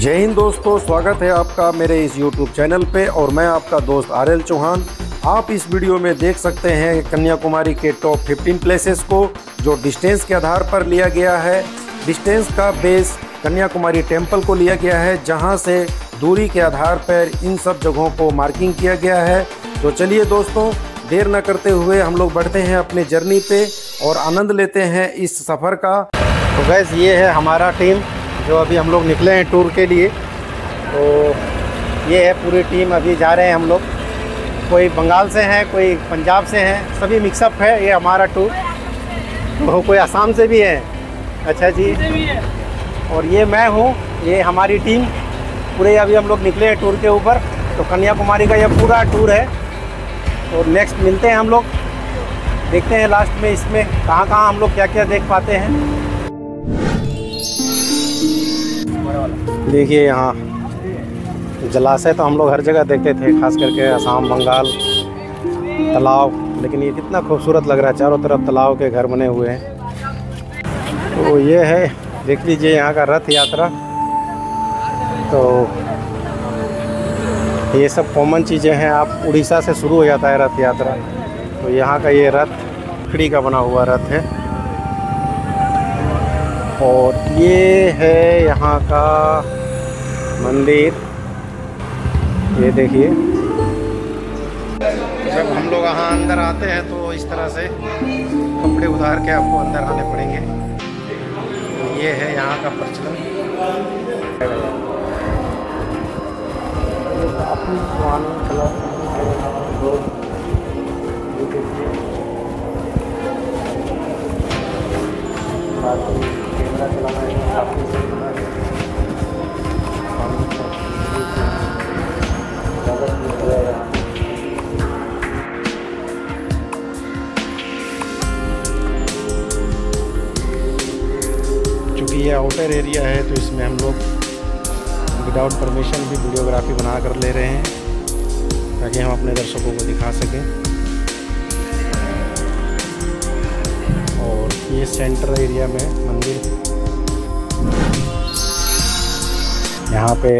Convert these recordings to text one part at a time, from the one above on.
जय हिंद दोस्तों, स्वागत है आपका मेरे इस YouTube चैनल पे और मैं आपका दोस्त आर एल चौहान। आप इस वीडियो में देख सकते हैं कन्याकुमारी के टॉप 15 प्लेसेस को, जो डिस्टेंस के आधार पर लिया गया है। डिस्टेंस का बेस कन्याकुमारी टेंपल को लिया गया है, जहाँ से दूरी के आधार पर इन सब जगहों को मार्किंग किया गया है। तो चलिए दोस्तों, देर न करते हुए हम लोग बढ़ते हैं अपने जर्नी पे और आनंद लेते हैं इस सफ़र का। तो गैस ये है हमारा टीम जो अभी हम लोग निकले हैं टूर के लिए तो ये है पूरी टीम अभी जा रहे हैं हम लोग। कोई बंगाल से हैं कोई पंजाब से हैं सभी मिक्सअप है ये हमारा टूर तो कोई आसाम से भी है। अच्छा जी। और ये मैं हूँ ये हमारी टीम पूरे अभी हम लोग निकले हैं टूर के ऊपर तो कन्याकुमारी का ये पूरा टूर है। और नेक्स्ट मिलते हैं हम लोग। देखते हैं लास्ट में इसमें कहाँ कहाँ हम लोग क्या क्या देख पाते हैं। देखिए यहाँ जलाशय तो हम लोग हर जगह देखते थे, खास करके असम, बंगाल, तालाब, लेकिन ये कितना खूबसूरत लग रहा है, चारों तरफ़ तालाब के घर बने हुए हैं। तो ये है, देख लीजिए यहाँ का रथ यात्रा। तो ये सब कॉमन चीज़ें हैं, आप उड़ीसा से शुरू हो जाता है रथ यात्रा। तो यहाँ का ये रथ लकड़ी का बना हुआ रथ है। और ये है यहाँ का मंदिर। ये देखिए। जब हम लोग यहाँ अंदर आते हैं तो इस तरह से कपड़े उतार के आपको अंदर आने पड़ेंगे। ये है यहाँ का प्रचलन। काफ़ी पुराने कलर कैमरा चलाना है चूँकि ये आउटर एरिया है तो इसमें हम लोग विदाउट परमिशन भी वीडियोग्राफी बना कर ले रहे हैं, ताकि हम अपने दर्शकों को दिखा सकें। और ये सेंटर एरिया में मंदिर। यहाँ पे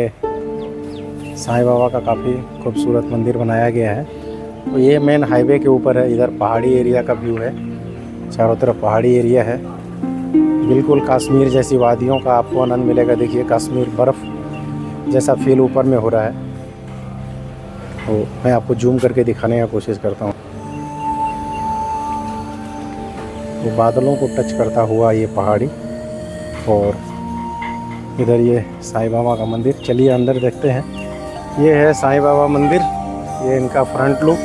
साईं बाबा का काफ़ी खूबसूरत मंदिर बनाया गया है। तो ये मेन हाईवे के ऊपर है, इधर पहाड़ी एरिया का व्यू है। चारों तरफ़ पहाड़ी एरिया है। बिल्कुल कश्मीर जैसी वादियों का आपको आनंद मिलेगा। देखिए, कश्मीर बर्फ़ जैसा फील ऊपर में हो रहा है। तो मैं आपको जूम करके दिखाने का कोशिश करता हूँ। तो बादलों को टच करता हुआ ये पहाड़ी और इधर ये साईं बाबा का मंदिर। चलिए अंदर देखते हैं। ये है साईं बाबा मंदिर, ये इनका फ्रंट लुक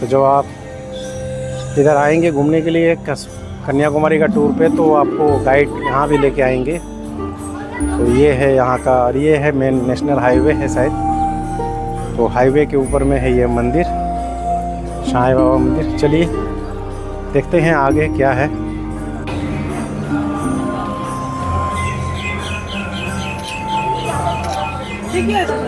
तो जब आप इधर आएँगे घूमने के लिए कन्याकुमारी का टूर पे तो आपको गाइड यहाँ भी लेके आएँगे। तो ये है यहाँ का, और ये है मेन नेशनल हाईवे है शायद। तो हाईवे के ऊपर में है ये मंदिर, साईं बाबा मंदिर। चलिए, देखते हैं आगे क्या है। ठीक है।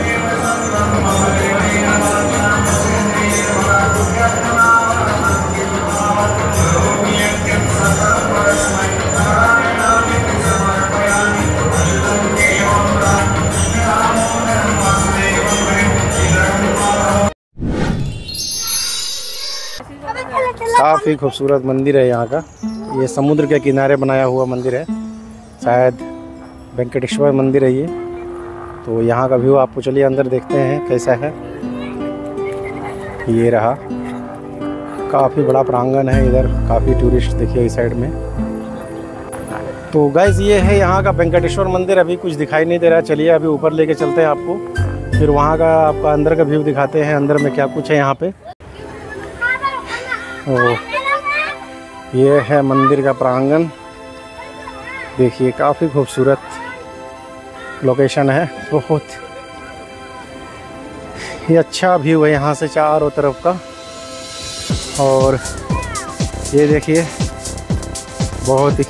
काफ़ी खूबसूरत मंदिर है यहाँ का। ये समुद्र के किनारे बनाया हुआ मंदिर है। शायद वेंकटेश्वर मंदिर है ये। तो यहाँ का व्यू आपको चलिए अंदर देखते हैं कैसा है। ये रहा। काफ़ी बड़ा प्रांगण है इधर। काफ़ी टूरिस्ट देखिए इस साइड में। तो गैस ये है यहाँ का वेंकटेश्वर मंदिर। अभी कुछ दिखाई नहीं दे रहा। चलिए अभी ऊपर लेके चलते हैं आपको। फिर वहाँ का आपका अंदर का व्यू दिखाते हैं। अंदर में क्या कुछ है यहाँ पे। ओ, ये है मंदिर का प्रांगण। देखिए, काफ़ी खूबसूरत लोकेशन है, बहुत। ये अच्छा व्यू है यहाँ से चारों तरफ़ का। और ये देखिए, बहुत ही,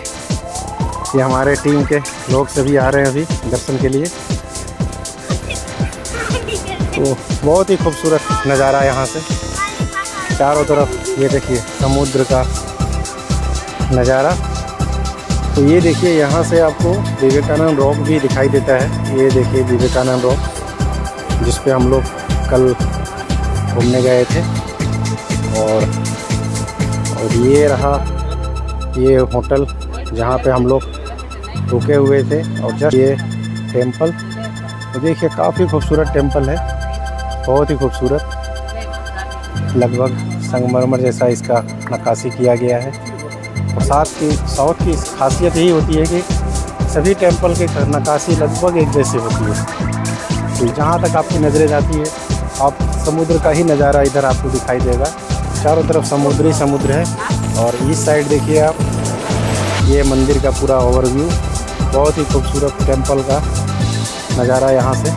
ये हमारे टीम के लोग सभी आ रहे हैं अभी दर्शन के लिए। तो बहुत ही खूबसूरत नज़ारा यहाँ से। चारों तरफ़ ये देखिए, समुद्र का नज़ारा। तो ये देखिए, यहाँ से आपको विवेकानंद रॉक भी दिखाई देता है। ये देखिए विवेकानंद रॉक, जिस पे हम लोग कल घूमने गए थे। और और ये रहा, ये होटल जहाँ पे हम लोग रुके हुए थे। और जस्ट ये टेंपल तो देखिए काफ़ी खूबसूरत टेंपल है। बहुत ही खूबसूरत। लगभग संगमरमर जैसा इसका नक्काशी किया गया है। और साथ की साउथ की खासियत यही होती है कि सभी टेंपल के नक्काशी लगभग एक जैसे होती है। तो जहाँ तक आपकी नज़रें जाती है, आप समुद्र का ही नज़ारा इधर आपको दिखाई देगा। चारों तरफ़ समुद्र समुद्र है और इस साइड देखिए आप, ये मंदिर का पूरा ओवरव्यू बहुत ही खूबसूरत टेंपल का नज़ारा यहाँ से।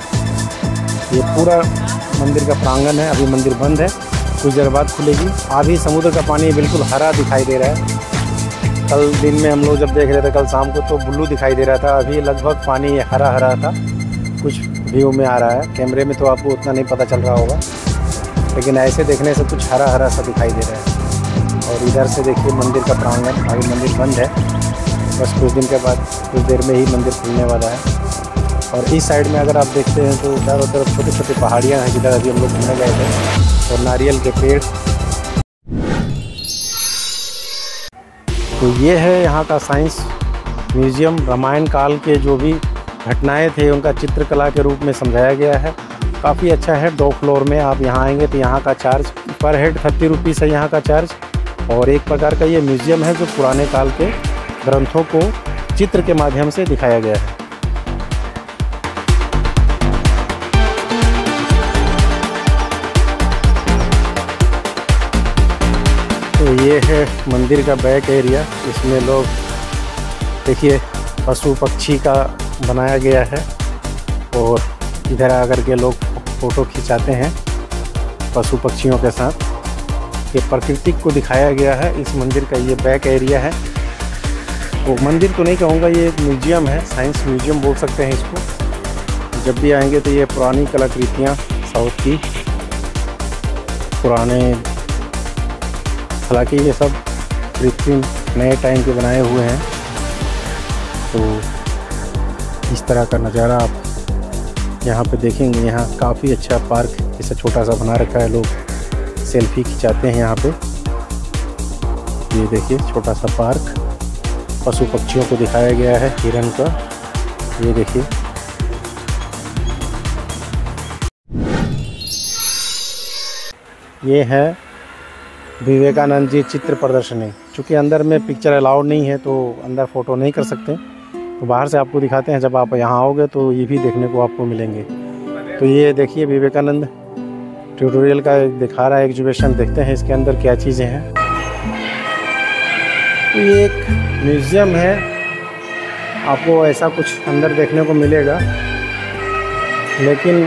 ये पूरा मंदिर का प्रांगण है, अभी मंदिर बंद है, कुछ देर बाद खुलेगी। अभी समुद्र का पानी बिल्कुल हरा दिखाई दे रहा है। कल दिन में हम लोग जब देख रहे थे, कल शाम को तो ब्लू दिखाई दे रहा था। अभी लगभग पानी हरा हरा था। कुछ व्यू में आ रहा है। कैमरे में तो आपको उतना नहीं पता चल रहा होगा। लेकिन ऐसे देखने से कुछ हरा हरा सा दिखाई दे रहा है। और इधर से देखिए मंदिर का प्रांगण। अभी मंदिर बंद है। बस कुछ दिन के बाद, कुछ देर में ही मंदिर खुलने वाला है। और इस साइड में अगर आप देखते हैं तो चारों तरफ़ छोटे छोटे पहाड़ियाँ हैं जिधर अभी हम लोग घूमने गए थे। और नारियल के पेड़ तो ये है यहाँ का साइंस म्यूज़ियम। रामायण काल के जो भी घटनाएँ थे, उनका चित्रकला के रूप में समझाया गया है। काफ़ी अच्छा है, दो फ्लोर में आप यहाँ आएँगे तो यहाँ का चार्ज, पर हेड थर्टी रुपीज़ है यहाँ का चार्ज। और एक प्रकार का ये म्यूज़ियम है जो पुराने काल के ग्रंथों को चित्र के माध्यम से दिखाया गया है। तो ये है मंदिर का बैक एरिया। इसमें लोग, देखिए, पशु पक्षी का बनाया गया है और इधर आकर के लोग फ़ोटो खिंचाते हैं पशु पक्षियों के साथ। ये प्रकृति को दिखाया गया है। इस मंदिर का ये बैक एरिया है। वो तो मंदिर तो नहीं कहूँगा, ये एक म्यूज़ियम है, साइंस म्यूज़ियम बोल सकते हैं इसको। जब भी आएँगे तो ये पुरानी कलाकृतियाँ साउथ की, पुराने हालाँकि ये सब कृत्रिम नए टाइम के बनाए हुए हैं तो इस तरह का नज़ारा आप यहाँ पे देखेंगे। यहाँ काफ़ी अच्छा पार्क जैसा छोटा सा बना रखा है, लोग सेल्फी खिंचाते हैं यहाँ पे। ये देखिए छोटा सा पार्क। पशु पक्षियों को दिखाया गया है हिरन का। ये देखिए। ये है विवेकानंद जी चित्र प्रदर्शनी। चूँकि अंदर में पिक्चर अलाउड नहीं है तो अंदर फ़ोटो नहीं कर सकते। तो बाहर से आपको दिखाते हैं, जब आप यहाँ आओगे तो ये भी देखने को आपको मिलेंगे। तो ये देखिए विवेकानंद। ट्यूटोरियल का एक दिखा रहा है एग्जीबिशन देखते हैं, इसके अंदर क्या चीज़ें हैं। तो ये एक म्यूज़ियम है। आपको ऐसा कुछ अंदर देखने को मिलेगा। लेकिन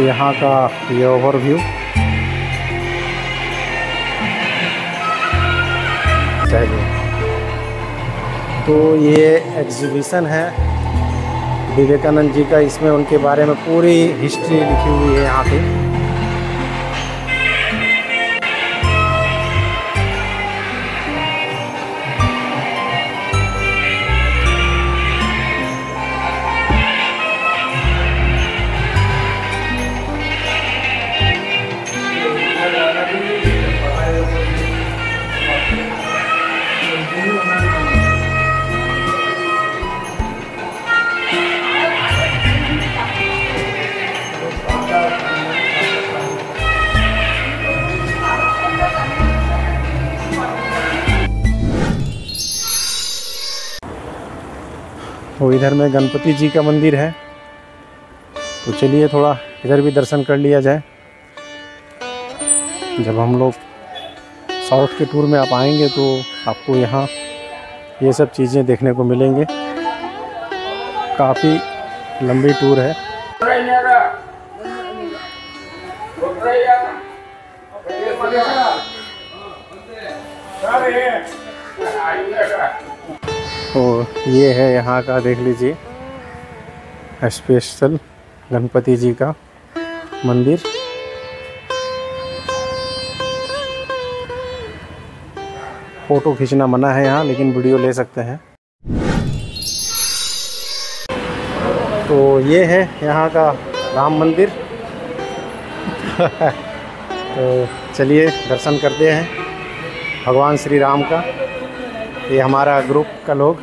यहाँ का ये ओवरव्यू चाहिए तो ये एग्जीबिशन है। विवेकानंद जी का, इसमें उनके बारे में पूरी हिस्ट्री लिखी हुई है यहाँ पे। तो इधर में गणपति जी का मंदिर है। तो चलिए थोड़ा इधर भी दर्शन कर लिया जाए। जब हम लोग साउथ के टूर में आप आएँगे तो आपको यहाँ ये सब चीज़ें देखने को मिलेंगे। काफ़ी लंबी टूर है। और ये है यहाँ का, देख लीजिए स्पेशल गणपति जी का मंदिर। फ़ोटो खींचना मना है यहाँ, लेकिन वीडियो ले सकते हैं। तो ये है यहाँ का राम मंदिर। तो चलिए दर्शन करते हैं भगवान श्री राम का। ये हमारा ग्रुप का लोग।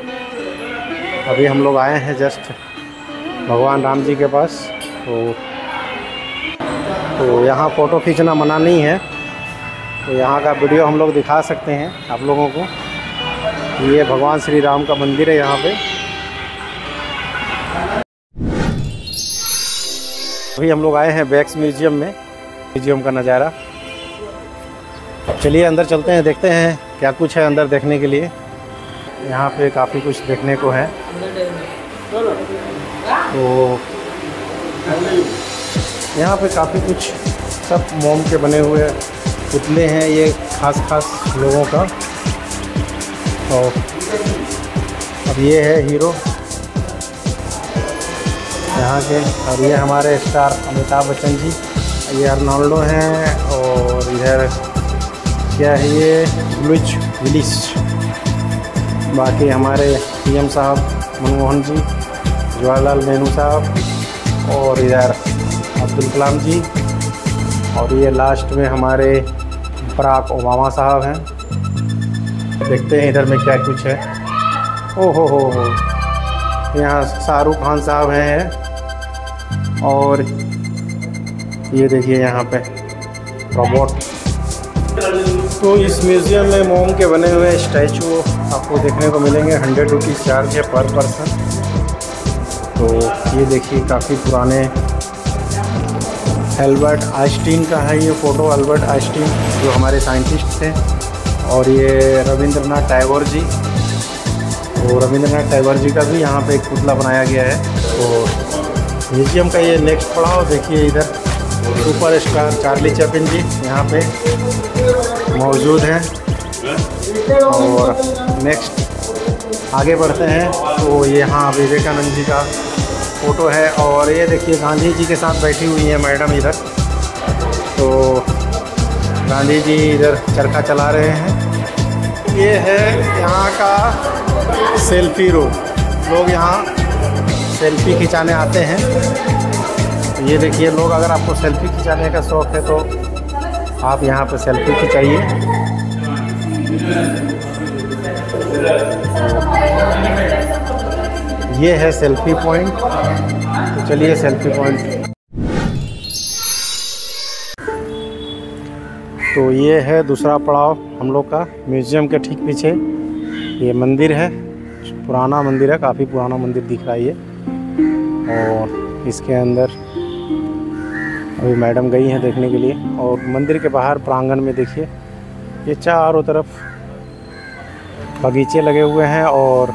अभी हम लोग आए हैं जस्ट भगवान राम जी के पास। तो तो यहाँ फ़ोटो खींचना मना नहीं है। तो यहाँ का वीडियो हम लोग दिखा सकते हैं आप लोगों को। ये भगवान श्री राम का मंदिर है यहाँ पे। अभी हम लोग आए हैं बैक्स म्यूज़ियम में म्यूज़ियम का नज़ारा। चलिए अंदर चलते हैं, देखते हैं क्या कुछ है अंदर देखने के लिए। यहाँ पे काफ़ी कुछ देखने को है। तो यहाँ पे काफ़ी कुछ सब मोम के बने हुए पुतले हैं ये खास खास लोगों का। और अब ये है हीरो। यहाँ के और ये हमारे स्टार अमिताभ बच्चन जी, ये अर्नाल्डो हैं और इधर क्या है ये? लुइच विलिस। बाकी हमारे पीएम साहब मनमोहन जी, जवाहरलाल नेहरू साहब और इधर अब्दुल कलाम जी। और ये लास्ट में हमारे बराक ओबामा साहब हैं। देखते हैं इधर में क्या कुछ है। ओ हो हो हो। यहाँ शाहरुख खान साहब हैं। और ये देखिए यहाँ पे रोबोट तो इस म्यूज़ियम में मोम के बने हुए स्टैचू आपको देखने को मिलेंगे हंड्रेड रुपीज़ चार्ज है पर पर्सन तो ये देखिए काफ़ी पुराने एल्बर्ट आइंस्टीन का है ये फ़ोटो अल्बर्ट आइस्टीन जो हमारे साइंटिस्ट थे। और ये रविंद्रनाथ टैगोर जी। तो रविंद्रनाथ टैगोर जी का भी यहाँ पे एक पुतला बनाया गया है। तो म्यूज़ियम का ये नेक्स्ट पड़ाव, देखिए इधर। Super star Charlie Chaplin ji यहाँ पे मौजूद हैं। और नेक्स्ट आगे बढ़ते हैं। तो यहाँ विवेकानंद जी का फ़ोटो है और ये देखिए, गांधी जी के साथ बैठी हुई है मैडम इधर। तो गांधी जी इधर चरखा चला रहे हैं। ये है यहाँ का सेल्फी रूम लोग यहाँ सेल्फी खिंचाने आते हैं। ये देखिए, लोग अगर आपको सेल्फी खिंचाने का शौक़ है तो आप यहाँ पर सेल्फी खिंचाइए। ये है सेल्फी पॉइंट तो चलिए सेल्फी पॉइंट तो ये है दूसरा पड़ाव हम लोग का, म्यूज़ियम के ठीक पीछे। ये मंदिर है, पुराना मंदिर है, काफ़ी पुराना मंदिर दिख रहा है ये। और इसके अंदर अभी मैडम गई हैं देखने के लिए। और मंदिर के बाहर प्रांगण में देखिए। ये चारों तरफ़ बगीचे लगे हुए हैं और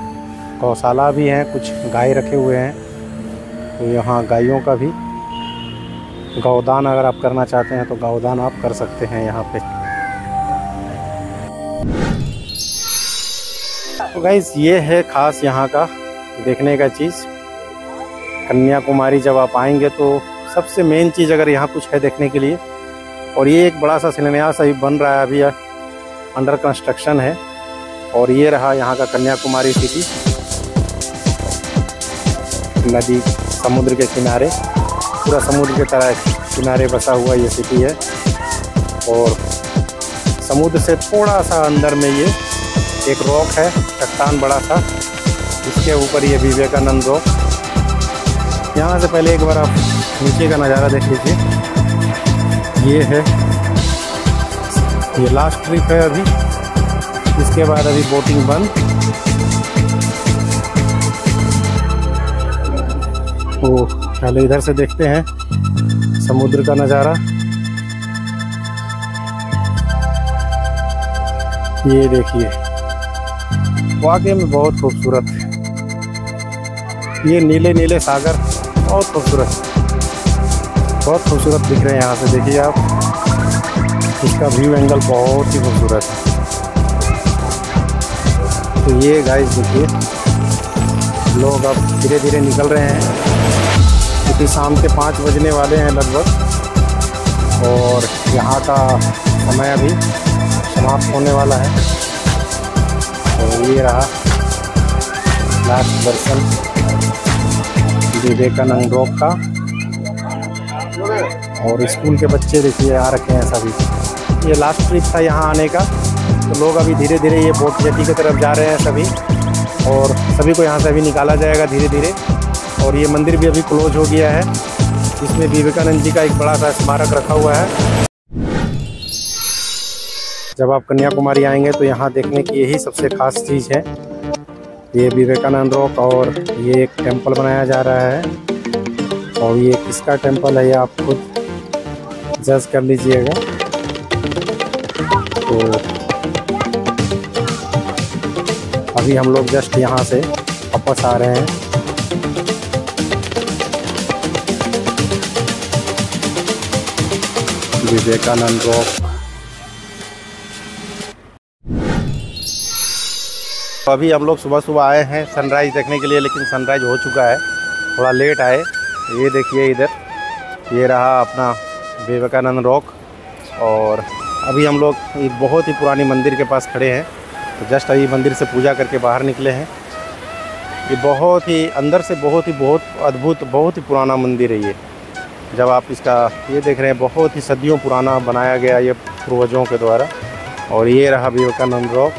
गौशाला भी हैं, कुछ गाय रखे हुए हैं। तो यहाँ गायों का भी गौदान अगर आप करना चाहते हैं तो गौदान आप कर सकते हैं यहाँ पे। तो गाइज़ ये है ख़ास यहाँ का देखने का चीज़। कन्याकुमारी जब आप आएँगे तो सबसे मेन चीज़ अगर यहाँ कुछ है देखने के लिए, और ये एक बड़ा सा शिलान्यास अभी बन रहा है अभी अंडर कंस्ट्रक्शन है और ये रहा यहाँ का कन्याकुमारी सिटी। नदी समुद्र के किनारे, पूरा समुद्र के तरह किनारे बसा हुआ ये सिटी है। और समुद्र से थोड़ा सा अंदर में ये एक रॉक है, चट्टान बड़ा सा, इसके ऊपर ये विवेकानंद रॉक। यहाँ से पहले एक बार आप नीचे का नज़ारा देख लीजिए। ये है ये लास्ट ट्रिप है अभी। इसके बाद अभी बोटिंग बंद। तो पहले इधर से देखते हैं समुद्र का नज़ारा। ये देखिए, वाकई में बहुत खूबसूरत है। ये नीले नीले सागर, बहुत खूबसूरत। बहुत खूबसूरत दिख रहे हैं यहाँ से, देखिए आप। इसका व्यू एंगल बहुत ही खूबसूरत है। तो ये गाइस देखिए, लोग अब धीरे धीरे निकल रहे हैं। क्योंकि शाम के पाँच बजने वाले हैं लगभग। और यहाँ का समय अभी समाप्त होने वाला है। और ये रहा लास्ट दर्शन। विवेकानंद रॉक का। और स्कूल के बच्चे देखिए आ रखे हैं सभी। ये लास्ट ट्रिप था यहाँ आने का। तो लोग अभी धीरे धीरे ये बोट जेटी की तरफ़ जा रहे हैं सभी। और सभी को यहाँ से अभी निकाला जाएगा धीरे धीरे और ये मंदिर भी अभी क्लोज हो गया है। इसमें विवेकानंद जी का एक बड़ा सा स्मारक रखा हुआ है। जब आप कन्याकुमारी आएँगे तो यहाँ देखने की यही सबसे खास चीज़ है। ये विवेकानंद रॉक और ये एक टेंपल बनाया जा रहा है। और ये किसका टेंपल है, ये आप खुद जज कर लीजिएगा। तो अभी हम लोग जस्ट यहाँ से वापस आ रहे हैं। विवेकानंद रॉक। तो अभी हम लोग सुबह सुबह आए हैं सनराइज़ देखने के लिए, लेकिन सनराइज़ हो चुका है। थोड़ा लेट आए। ये देखिए इधर। ये रहा अपना विवेकानंद रॉक और अभी हम लोग बहुत ही पुरानी मंदिर के पास खड़े हैं। तो जस्ट अभी मंदिर से पूजा करके बाहर निकले हैं। ये बहुत ही, अंदर से बहुत ही, बहुत अद्भुत, बहुत ही पुराना मंदिर है ये। जब आप इसका ये देख रहे हैं, बहुत ही सदियों पुराना बनाया गया ये पूर्वजों के द्वारा। और ये रहा विवेकानंद रॉक।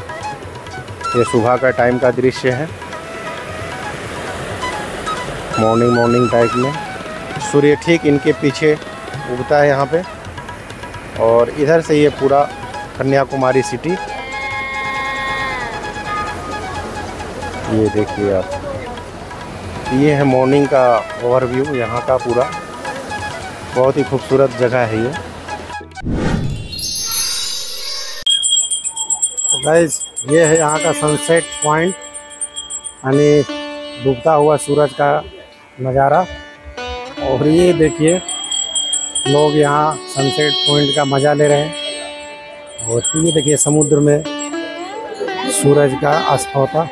ये सुबह का टाइम का दृश्य है। मॉर्निंग मॉर्निंग टाइप में। सूर्य ठीक इनके पीछे उगता है यहाँ पे। और इधर से ये पूरा कन्याकुमारी सिटी। ये देखिए आप। ये है मॉर्निंग का ओवरव्यू यहाँ का पूरा। बहुत ही खूबसूरत जगह है ये। तो गाइस ये है यहाँ का सनसेट पॉइंट यानी डूबता हुआ सूरज का नज़ारा। और ये देखिए लोग यहाँ सनसेट पॉइंट का मज़ा ले रहे हैं। और ये देखिए समुद्र में सूरज का अस्त होता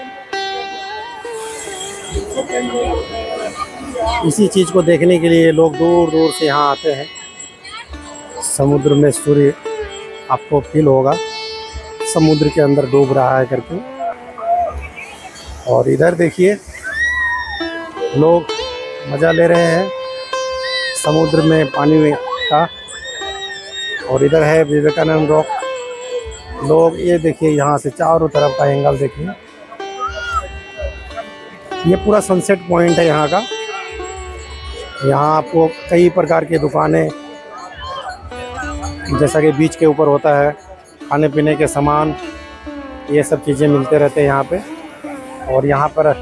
इसी चीज़ को देखने के लिए लोग दूर दूर से यहाँ आते हैं। समुद्र में सूर्य आपको फील होगा। समुद्र के अंदर डूब रहा है करके। और इधर देखिए लोग मज़ा ले रहे हैं। समुद्र में, पानी में का और इधर है विवेकानंद रॉक। लोग, ये देखिए, यहाँ से चारों तरफ़ का एंगल देखिए। ये पूरा सनसेट पॉइंट है यहाँ का। यहाँ आपको कई प्रकार की दुकानें, जैसा कि बीच के ऊपर होता है खाने पीने के सामान, ये सब चीज़ें मिलते रहते हैं यहाँ पे। और यहाँ पर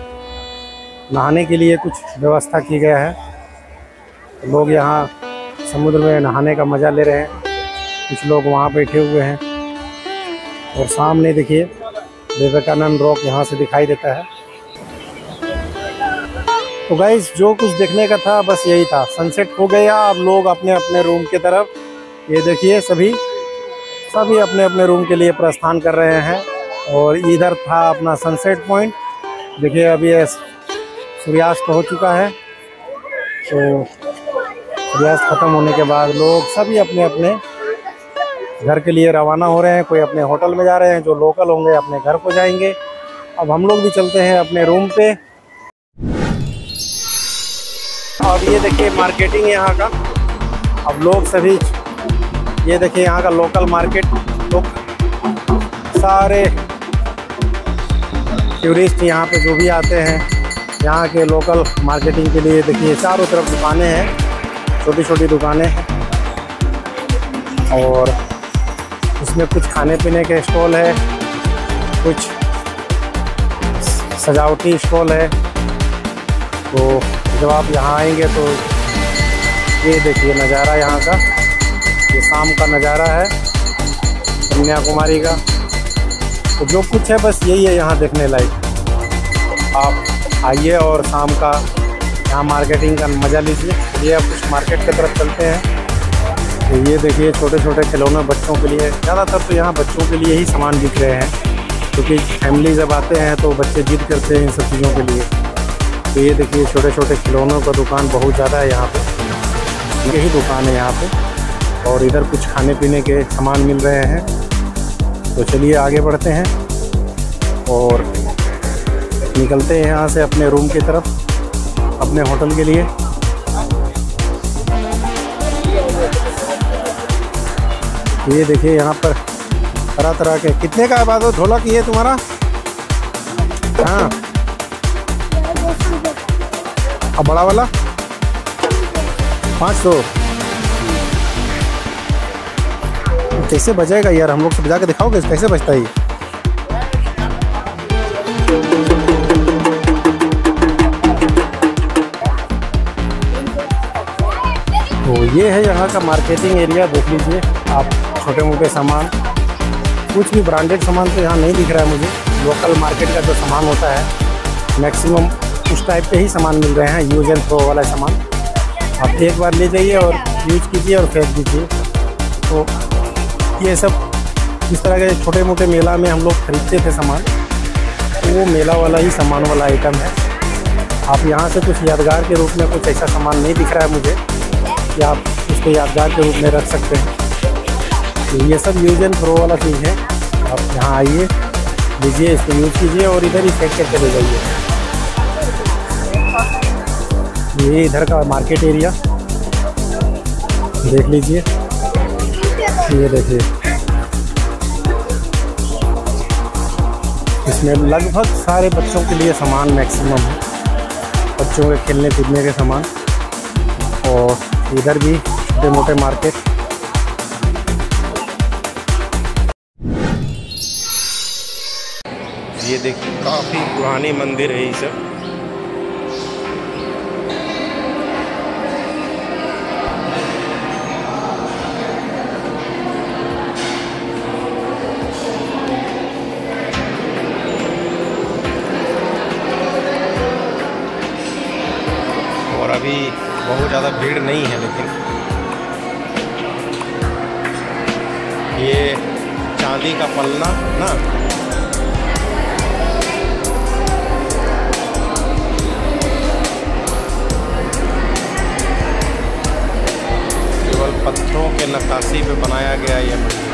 नहाने के लिए कुछ व्यवस्था की गया है। लोग यहाँ समुद्र में नहाने का मज़ा ले रहे हैं। कुछ लोग वहाँ बैठे हुए हैं। और सामने देखिए, विवेकानंद रॉक यहाँ से दिखाई देता है। तो गाइज़ जो कुछ देखने का था, बस यही था। सनसेट हो गया, अब लोग अपने अपने रूम की तरफ़। ये देखिए, सभी सभी अपने अपने रूम के लिए प्रस्थान कर रहे हैं। और इधर था अपना सनसेट पॉइंट देखिए, अभी सूर्यास्त हो चुका है। तो सूर्यास्त ख़त्म होने के बाद लोग सभी अपने अपने घर के लिए रवाना हो रहे हैं। कोई अपने होटल में जा रहे हैं, जो लोकल होंगे अपने घर को जाएँगे। अब हम लोग भी चलते हैं अपने रूम पे। अब ये देखिए मार्केटिंग यहाँ का। अब लोग सभी, ये देखिए यहाँ का लोकल मार्केट लोग सारे टूरिस्ट यहाँ पे जो भी आते हैं, यहाँ के लोकल मार्केटिंग के लिए देखिए चारों तरफ़ दुकानें हैं। छोटी छोटी दुकानें हैं। और इसमें कुछ खाने पीने के स्टॉल है, कुछ सजावटी स्टॉल है। तो जब आप यहाँ आएँगे तो ये देखिए नज़ारा यहाँ का, ये शाम का नज़ारा है कन्याकुमारी का। तो जो कुछ है बस यही है यहाँ देखने लायक। आप आइए और शाम का यहाँ मार्केटिंग का मज़ा लीजिए। ये अब कुछ मार्केट की तरफ़ चलते हैं। तो ये देखिए छोटे छोटे खिलौने बच्चों के लिए। ज़्यादातर तो यहाँ बच्चों के लिए ही सामान बिक रहे हैं। क्योंकि फैमिली जब आते हैं तो बच्चे जिद करते हैं इन सब चीज़ों के लिए। तो ये देखिए छोटे छोटे खिलौनों का दुकान बहुत ज़्यादा है यहाँ पे। यही दुकान है यहाँ पे। और इधर कुछ खाने पीने के सामान मिल रहे हैं। तो चलिए आगे बढ़ते हैं। और निकलते हैं यहाँ से अपने रूम की तरफ़। अपने होटल के लिए। ये देखिए यहाँ पर तरह तरह के। कितने का है? बात ढोलक ये तुम्हारा? हाँ। अब बड़ा वाला? पाँच सौ। कैसे बजेगा यार? हम लोग से बजा के दिखाओगे? कैसे बजता है ये है यहाँ का मार्केटिंग एरिया देख लीजिए आप छोटे मोटे सामान। कुछ भी ब्रांडेड सामान तो यहाँ नहीं दिख रहा है मुझे। लोकल मार्केट का जो सामान होता है मैक्सिमम उस टाइप के ही सामान मिल रहे हैं यूज़ एंड थ्रो वाला सामान। आप एक बार ले जाइए और यूज़ कीजिए और फेंक दीजिए। तो ये सब इस तरह के छोटे मोटे मेला में हम लोग खरीदते थे सामान तो वो मेला वाला ही सामान वाला आइटम है। आप यहाँ से कुछ यादगार के रूप में कुछ ऐसा सामान नहीं दिख रहा है मुझे। कि आप इसको यादगार के रूप में रख सकते हैं। तो ये सब यूज़ एंड प्रो वाला चीज़ है। आप यहाँ आइए, लीजिए, इसको यूज़ कीजिए और इधर ही फेंक कर चले जाइए। ये इधर का मार्केट एरिया देख लीजिए। ये देखिए। इसमें लगभग सारे बच्चों के लिए सामान मैक्सिमम है। बच्चों के खेलने कूदने के सामान। और इधर भी छोटे मोटे मार्केट। ये देखिए, काफ़ी पुरानी मंदिर है ये सब। और अभी बहुत ज़्यादा भीड़ नहीं है, लेकिन ये चांदी का पलना ना। केवल पत्थरों के नक्काशी पे बनाया गया ये मंदिर।